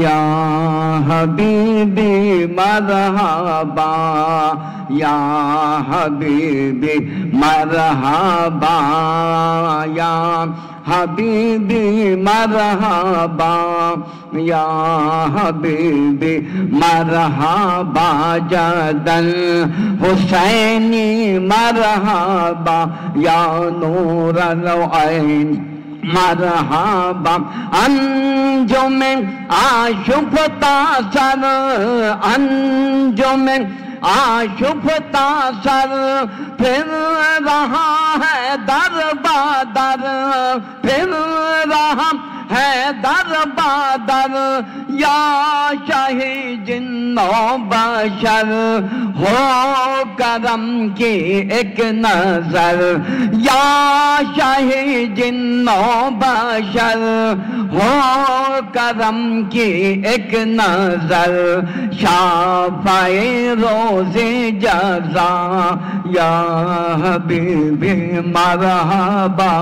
या हबीबी मरहबा, या हबीबी मरहबा, या हबीबी मरहबा, या हबीबी मरहबा जदल हुसैनी मरहबा, या नूर ऐन मरहबा। Anjum Ashubhata sir Anjum Ashubhata sir. फिर रहा है दर बदर फिर रहा है दर बादर या शाही जिन्नो बशर। हो करम की एक नज़र, या शाही जिन्नो बशर। हो करम की एक नज़र शाफाए रोज़े जजा, या हबीबी मरहबा।